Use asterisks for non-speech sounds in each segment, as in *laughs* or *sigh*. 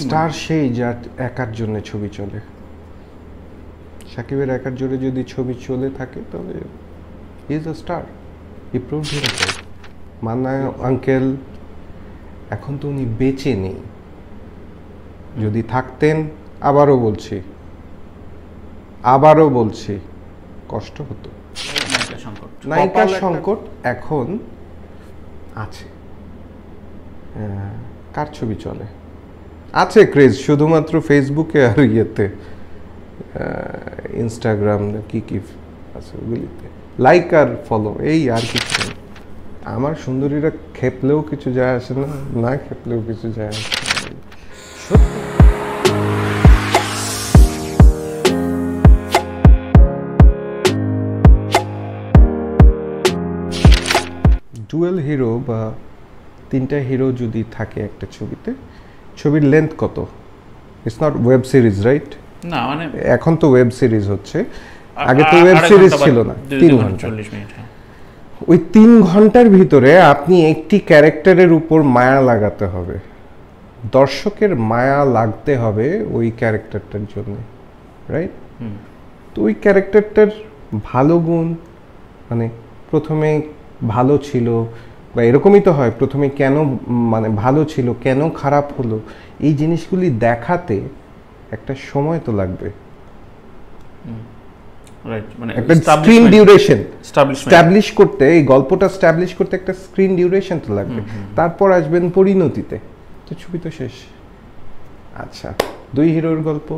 Star সেই যার একার জন্য ছবি চলে। সাকিবের একার জোরে যদি ছবি চলে থাকে তাহলে is a star he prove Manna uncle এখন তো উনি বেঁচে নেই। যদি থাকতেন আবারও বলছি আবারও বলছি কষ্ট হতো। নায়িকা সংকট। এখন আছে। কার ছবি চলে? আছে ক্রেজ শুধুমাত্র ফেসবুকে আর ইয়েতে ইনস্টাগ্রাম কি কি আছে ওগুলিতে। লাইক আর ফলো এই আর কিছু আমার সুন্দরীরা খেপলেও কিছু যায় আসে না না খেপলেও কিছু যায় আসে ডুয়েল হিরো বা তিনটা হিরো যদি থাকে একটা ছবিতে ছবির লেন্থ কত? It's not web series right না মানে এখন তো ওয়েব সিরিজ হচ্ছে। আগে তো ওয়েব সিরিজ ছিল না তিন ঘণ্টা। হ্যাঁ। ওই তিন ঘণ্টার ভিতরে আপনি একটি ক্যারেক্টারের উপর মায়া লাগাতে হবে। দর্শকের মায়া লাগতে হবে ওই ক্যারেক্টারটার জন্য রাইট তো ওই ক্যারেক্টারটার ভালো গুণ মানে প্রথমে ভালো ছিল বা এরকমই তো হয় প্রথমে কেন মানে ভালো ছিল কেন খারাপ হলো এই জিনিসগুলি দেখাতে একটা সময় তো লাগবে। মানে একটা স্ক্রিন ডিউরেশন স্ট্যাবলিশ করতে এই গল্পটা স্ট্যাবলিশ করতে একটা স্ক্রিন ডিউরেশন তো লাগবে। তারপর আসবেন পরিণতিতে। তো ছবি তো শেষ। আচ্ছা দুই হিরোর গল্প।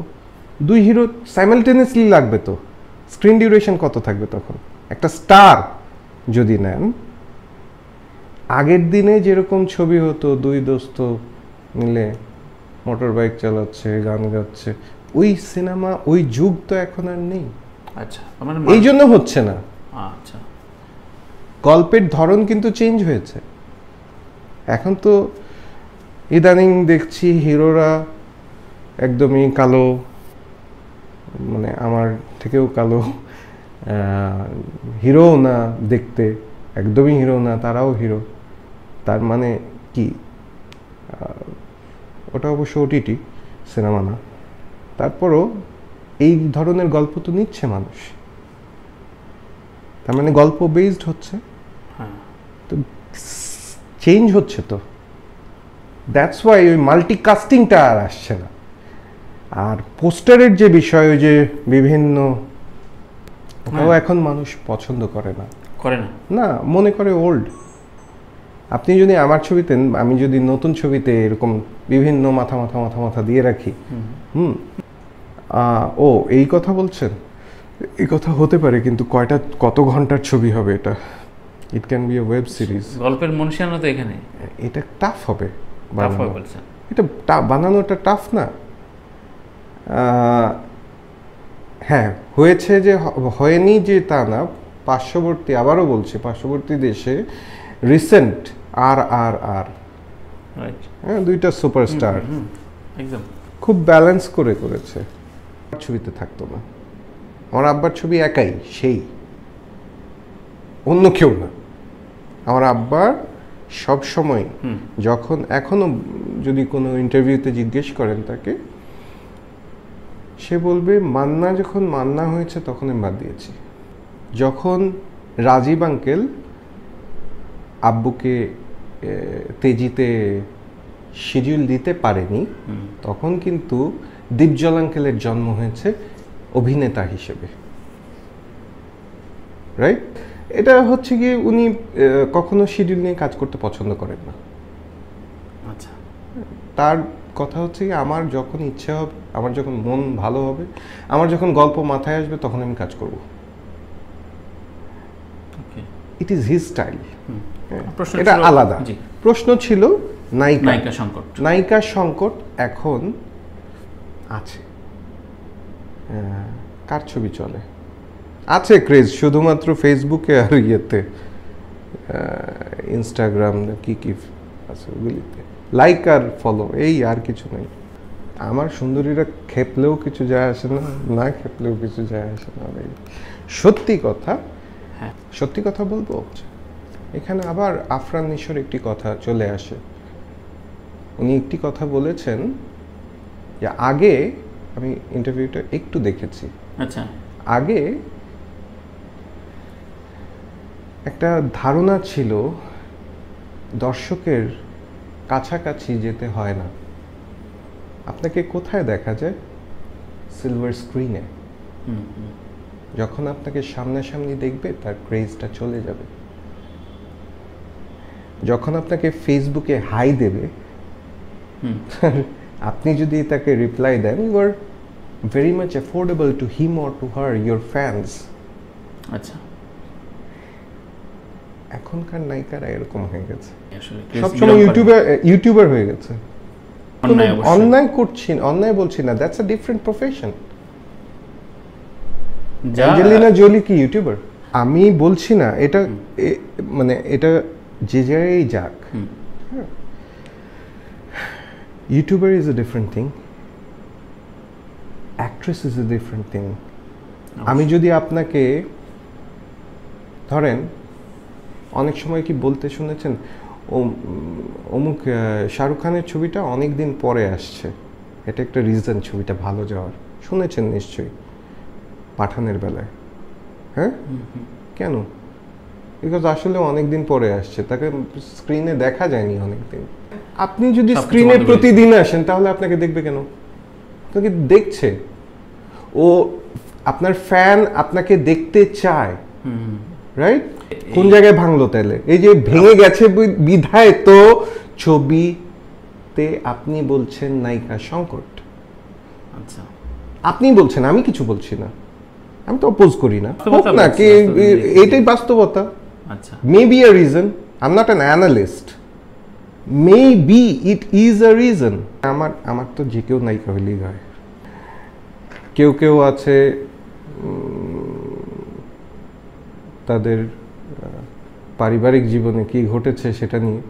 দুই হিরো সাইমালটেনিয়াসলি লাগবে তো। স্ক্রিন ডিউরেশন কত থাকবে তখন? একটা স্টার যদি নেন আগের দিনে যেরকম ছবি হতো দুই দোস্ত মিলে মোটর বাইক চালাচ্ছে গান গাচ্ছে ওই সিনেমা ওই যুগ তো এখন আর নেই। আচ্ছা মানে এই জন্য হচ্ছে না। আচ্ছা। গল্পের ধরন কিন্তু চেঞ্জ হয়েছে। এখন তো ইদানিং দেখছি হিরোরা একদমই কালো মানে আমার থেকেও কালো। হিরো না দেখতে একদমই হিরো না তারাও হিরো। তার মানে কি? ওটা অবশ্য ওটিটি সিনেমা না। তারপরও এই ধরনের গল্প তো নিচ্ছে মানুষ। তার মানে গল্প বেসড হচ্ছে। তো চেঞ্জ হচ্ছে তো। দ্যাটস ওয়াই ওই মাল্টিকাস্টিংটা আর আসছে না। আর পোস্টারের যে বিষয় ওই যে বিভিন্ন ওটাও হ্যাঁ। এখন মানুষ পছন্দ করে না। করে না। না মনে করে ওল্ড আপনি যদি আমার ছবিতে আমি যদি নতুন ছবিতে এরকম বিভিন্ন মাথা মাথা মাথা মাথা দিয়ে রাখি হুম ও এই কথা বলছেন? এই কথা হতে পারে কিন্তু কয়টা কত ঘণ্টার ছবি হবে এটা? It can be a web series গল্পের মনীষানো তো এখানে। এটা টাফ হবে টাফ বানানো। বলছেন। এটা টা- বানানোটা টাফ না। হ্যাঁ হয়েছে যে হয়নি যে তা না পার্শ্ববর্তী আবারও বলছি পার্শ্ববর্তী দেশে রিসেন্ট আর আর আর হ্যাঁ দুইটা সুপারস্টার একদম। খুব ব্যালেন্স করে করেছে। আমার ছবিতে থাকতো না। আমার আব্বার ছবি একাই সেই। অন্য কেউ না। আমার আব্বার সব সময় যখন এখনও যদি কোনো ইন্টারভিউতে জিজ্ঞেস করেন তাকে সে বলবে মান্না যখন মান্না হয়েছে তখন আমি বাদ দিয়েছি। যখন রাজীব আঙ্কেল আব্বুকে তেজিতে শিডিউল দিতে পারেনি তখন কিন্তু দীপজল আঙ্কেলের জন্ম হয়েছে অভিনেতা হিসেবে। রাইট এটা হচ্ছে গিয়ে উনি কখনো শিডিউল নিয়ে কাজ করতে পছন্দ করেন না। আচ্ছা। তার কথা হচ্ছে কি আমার যখন ইচ্ছে হবে আমার যখন মন ভালো হবে আমার যখন গল্প মাথায় আসবে তখন আমি কাজ করব। ইট ইজ হিজ স্টাইল এটা আলাদা। প্রশ্ন ছিল নায়িকা। নায়িকা সংকট। নায়িকার সংকট এখন আছে। কার ছবি চলে? আছে ক্রেজ শুধুমাত্র ফেসবুকে আর ইয়েতে। ইনস্টাগ্রাম কি কি আছে ওগুলিতে। লাইক আর ফলো এই আর কিছু নেই। আমার সুন্দরীরা খেপলেও কিছু যায় আসে না না খেপলেও কিছু যায় আসে না। সত্যি কথা? হ্যাঁ। সত্যি কথা বলব? এখানে আবার আফরান নিশোর একটি কথা চলে আসে। উনি একটি কথা বলেছেন যে আগে আমি ইন্টারভিউটা একটু দেখেছি। আচ্ছা। আগে একটা ধারণা ছিল দর্শকের কাছাকাছি যেতে হয় না। আপনাকে কোথায় দেখা যায়? সিলভার স্ক্রিনে যখন আপনাকে সামনাসামনি দেখবে তার ক্রেজটা চলে যাবে। যখন আপনাকে ফেসবুকে হাই দেবে *laughs* আপনি যদি তাকে reply then you are very much affordable to him or to her your fans আচ্ছা। এখনকার নায়িকারা এরকম হয়ে গেছে। সবসময় ইউটিউবার ইউটিউবার হয়ে গেছে। অন্যায় করছি অন্যায় বলছি না that's a different profession Angelina Jolie কি ইউটিউবার আমি বলছি না এটা মানে এটা যে জায়গায় যাক। YouTuber is a different thing actress is a different thing আমি যদি আপনাকে ধরেন অনেক সময় কি বলতে শুনেছেন অমুক শাহরুখ খানের ছবিটা অনেক দিন পরে আসছে। এটা একটা রিজন ছবিটা ভালো যাওয়ার। শুনেছেন নিশ্চয়ই পাঠানের বেলায়। হ্যাঁ? কেন? বিকজ আসলে অনেক দিন পরে আসছে। তাকে স্ক্রিনে দেখা যায়নি অনেক দিন আপনি যদি স্ক্রিনে প্রতিদিন আসেন তাহলে আপনাকে দেখবে কেন? আপনাকে দেখছে। ও আপনার ফ্যান আপনাকে দেখতে চায়। রাইট কোন জায়গায় ভাঙলো তাহলে? এই যে ভেঙে গেছে বিধায় তো ছবিতে আপনি বলছেন নায়িকা সংকট। আচ্ছা। আপনি বলছেন আমি কিছু বলছি না। আমি তো অপোজ করি না। হোক না কি এটাই বাস্তবতা। আচ্ছা। Maybe a reason. I'm not an analyst. Maybe it is a reason. আমার আমার তো যে কেউ নায়িকা হইলেই হয় কেউ কেউ আছে তাদের পারিবারিক জীবনে কি ঘটেছে সেটা নিয়ে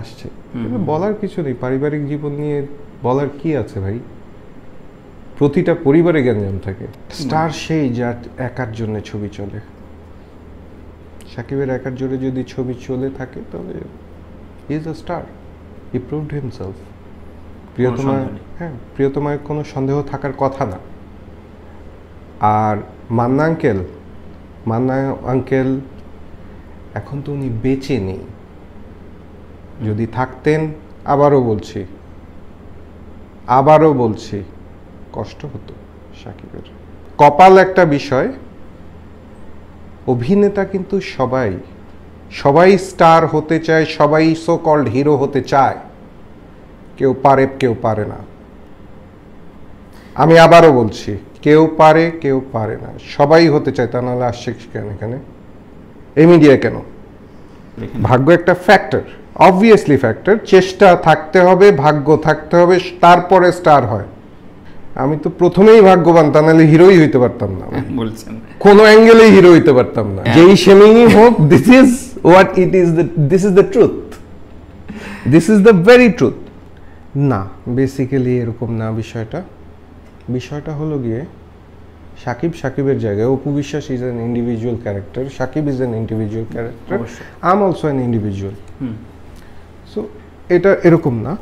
আসছে। বলার কিছু নেই। পারিবারিক জীবন নিয়ে বলার কি আছে ভাই? প্রতিটা পরিবারে গ্যাঞ্জাম থাকে। স্টার সেই যার একার জন্য ছবি চলে। সাকিবের একার জোরে যদি ছবি চলে থাকে তাহলে is a star he proved himself Priyotoma হ্যাঁ প্রিয়তমায় কোনো সন্দেহ থাকার কথা না। আর মান্না আঙ্কেল মান্না আঙ্কেল এখন তো উনি বেঁচে নেই। যদি থাকতেন আবারও বলছি আবারও বলছি কষ্ট হতো সাকিবের। কপাল একটা বিষয় অভিনেতা কিন্তু সবাই সবাই স্টার হতে চায় সবাই সো কল্ড হিরো হতে চায়। কেউ পারে কেউ পারে না। আমি আবারও বলছি কেউ পারে কেউ পারে না। সবাই হতে চায় তা নাহলে আসছে কেন এখানে? এই মিডিয়া কেন? ভাগ্য একটা ফ্যাক্টর অবভিয়াসলি ফ্যাক্টর চেষ্টা থাকতে হবে ভাগ্য থাকতে হবে তারপরে স্টার হয়। আমি তো প্রথমেই ভাগ্যবান তা নাহলে হিরোই হইতে পারতাম না। *laughs* বলছেন। কোনো অ্যাঙ্গেলেই হিরো হইতে পারতাম না। হ্যাঁ। যেই শেমিংই হোক this is what it is this is the truth this is the very truth না বেসিক্যালি এরকম না বিষয়টা। বিষয়টা হলো গিয়ে সাকিব সাকিবের জায়গায় Apu Biswas is an individual character Shakib is an individual character. I'm also an individual hmm. So এটা এরকম না।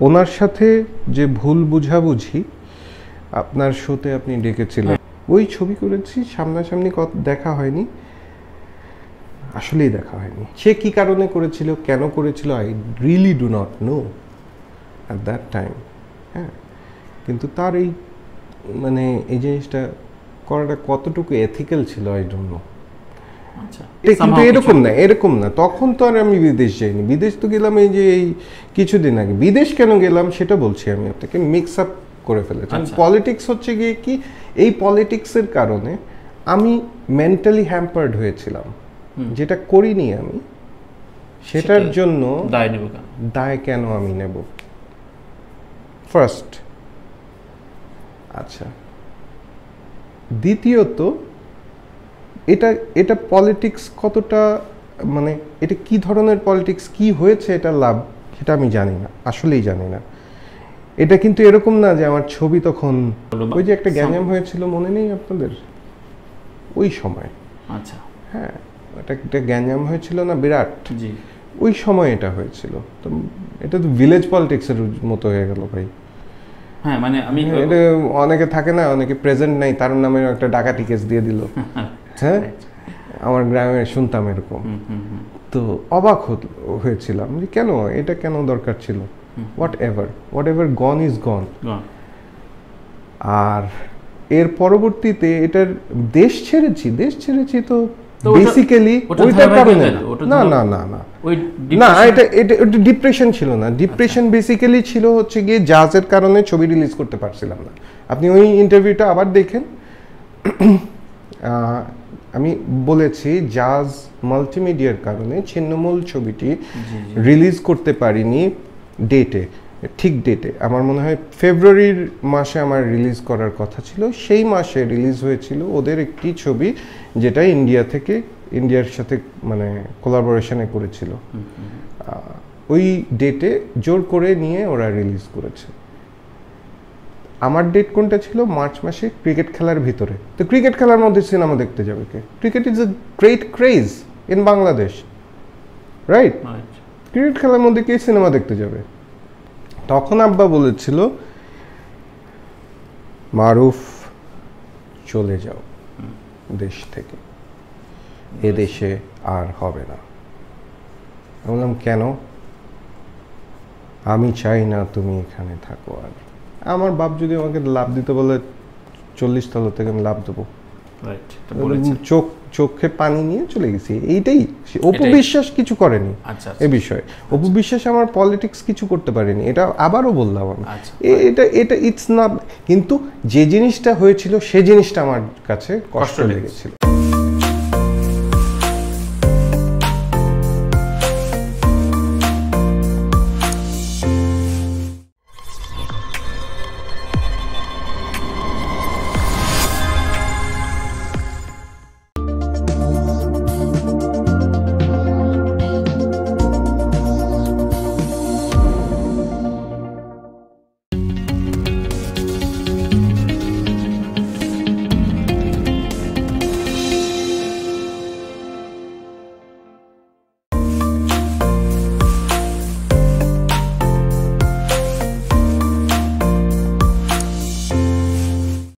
ওনার সাথে যে ভুল বুঝাবুঝি আপনার শোতে আপনি ডেকেছিলেন ওই ছবি করেছি সামনাসামনি কত দেখা হয়নি। আসলেই দেখা হয়নি। সে কি কারণে করেছিল কেন করেছিল I really do not know at that time হ্যাঁ কিন্তু তার এই মানে এই জিনিসটা করাটা কতটুকু এথিক্যাল ছিল আই ডোন্ট নো কিন্তু এরকম না এরকম না। তখন তো আর আমি বিদেশ যাইনি। বিদেশ তো গেলাম এই যে এই কিছুদিন আগে। বিদেশ কেন গেলাম সেটা বলছি আমি আপনাকে। মিক্স আপ করে ফেলেছি। আচ্ছা। পলিটিক্স হচ্ছে গিয়ে কি এই পলিটিক্সের কারণে আমি মেন্টালি হ্যাম্পার্ড হয়েছিলাম। যেটা করিনি আমি সেটার জন্য দায় নেব দায় কেন আমি নেব? ফার্স্ট আচ্ছা। দ্বিতীয়ত এটা এটা পলিটিক্স কতটা মানে এটা কি ধরনের পলিটিক্স কি হয়েছে এটা লাভ সেটা আমি জানি না আসলেই জানি না। এটা কিন্তু এরকম না যে আমার ছবি তখন ওই যে একটা গ্যাঞ্জাম হয়েছিল মনে নেই আপনাদের? ওই সময়। আচ্ছা। হ্যাঁ এটা একটা গ্যাঞ্জাম হয়েছিল না বিরাট। জি। ওই সময় এটা হয়েছিল। তো এটা তো ভিলেজ পলিটিক্সের মতো হয়ে গেল ভাই। হ্যাঁ মানে আমি এটা অনেকে থাকে না অনেকে প্রেজেন্ট নাই তার নামে একটা ডাকাটি কেস দিয়ে দিল। *laughs* হ্যাঁ আমার গ্রামে শুনতাম এরকম। তো অবাক হত- হয়েছিলাম যে কেন এটা কেন দরকার ছিল? Whatever whatever gone is gone আর এর পরবর্তীতে এটার দেশ ছেড়েছি দেশ ছেড়েছি তো বেসিক্যালি ওইটার কারণে না। না না না না। এটা এটা ডিপ্রেশন ছিল না। ডিপ্রেশন বেসিক্যালি ছিল হচ্ছে গিয়ে জাজের কারণে ছবি রিলিজ করতে পারছিলাম না। আপনি ওই ইন্টারভিউটা আবার দেখেন। আমি বলেছি জাজ মাল্টিমিডিয়ার কারণে ছিন্নমূল ছবিটি। রিলিজ করতে পারিনি ডেটে ঠিক ডেটে। আমার মনে হয় ফেব্রুয়ারির মাসে আমার রিলিজ করার কথা ছিল সেই মাসে রিলিজ হয়েছিল ওদের একটি ছবি যেটা ইন্ডিয়া থেকে ইন্ডিয়ার সাথে মানে কোলাবোরেশনে করেছিল। ওই ডেটে জোর করে নিয়ে ওরা রিলিজ করেছে। আমার ডেট কোনটা ছিল? মার্চ মাসে ক্রিকেট খেলার ভিতরে। তো ক্রিকেট খেলার মধ্যে সিনেমা দেখতে যাবে কে? Cricket is a great craze in Bangladesh right. Cricket খেলার মধ্যে কে সিনেমা দেখতে যাবে? তখন আব্বা বলেছিল মারুফ চলে যাও দেশ থেকে। এ দেশে আর হবে না। বললাম কেন? আমি চাই না তুমি এখানে থাকো আর। আমার বাপ যদি আমাকে লাভ দিতে বলে চল্লিশ তলা থেকে আমি লাভ দেবো। চোখ চোখে পানি নিয়ে চলে গেছি। এইটাই সে অপু বিশ্বাস কিছু করেনি আচ্ছা এ বিষয়ে। অপু বিশ্বাস আমার পলিটিক্স কিছু করতে পারেনি। এটা আবারও বললাম আমি। আচ্ছা। এটা এটা ইটস না কিন্তু যে জিনিসটা হয়েছিল সে জিনিসটা আমার কাছে কষ্ট কষ্ট লেগেছিল।